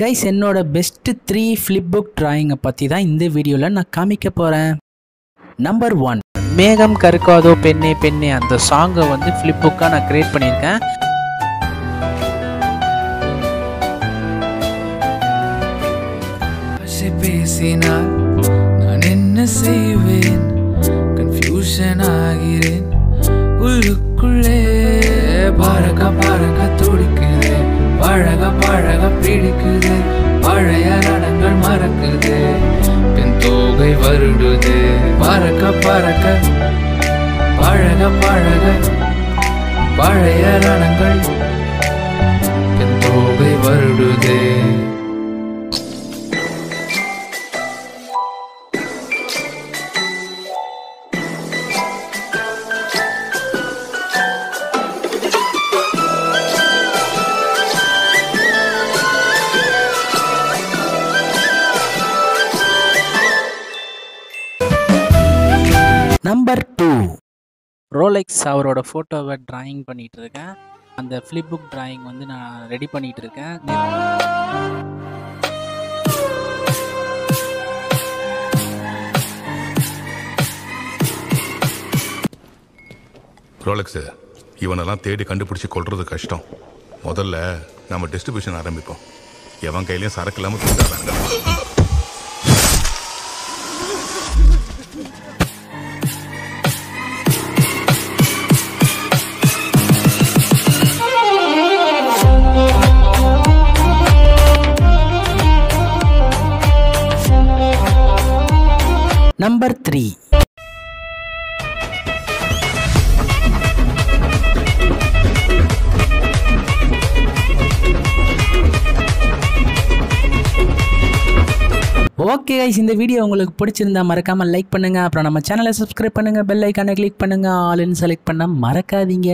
Guys என்னோட best three flip book ட்ராயிங்கை பற்றி தான் இந்த வீடியோவில் நான் காமிக்க போகிறேன் நம்பர் ஒன் மேகம் கருக்காதோ பெண்ணே பெண்ணே அந்த சாங்கை வந்து ஃப்ளிப் புக்காக நான் க்ரியேட் பண்ணியிருக்கேன். பேசினால் நான் என்ன செய்வேன்? கன்ஃபியூஷன் ஆகிறேன். உள்ளுக்குள்ளே பறக்க பறக்க துடிக்கிறேன் பழக பழக பிடிக்குது. பறக்குது. மறக்குது பின் தோகை வருடுது. பறக்க பறக்க. பழக பழக. பழைய ரணங்கள் பின் தோகை வருடுது. நம்பர் டூ ரோலெக்ஸ் அவரோட ஃபோட்டோவை டிராயிங் பண்ணிட்டு இருக்கேன். அந்த ஃப்ளிப் புக் டிராயிங் வந்து நான் ரெடி பண்ணிட்டு இருக்கேன். ரோலக்ஸு இவனெல்லாம் தேடி கண்டுபிடிச்சி கொள்றது கஷ்டம். முதல்ல நம்ம டிஸ்ட்ரிபியூஷன் ஆரம்பிப்போம். எவன் கையிலயும் சரக்கு இல்லாமல் நம்பர் த்ரீ ஓகே கைஸ் இந்த வீடியோ உங்களுக்கு பிடிச்சிருந்தா மறக்காம லைக் பண்ணுங்க. அப்புறம் நம்ம சேனலை சப்ஸ்கிரைப் பண்ணுங்க. பெல் ஐக்கானை கிளிக் பண்ணுங்க. ஆல்னு செலக்ட் பண்ண மறக்காதீங்க.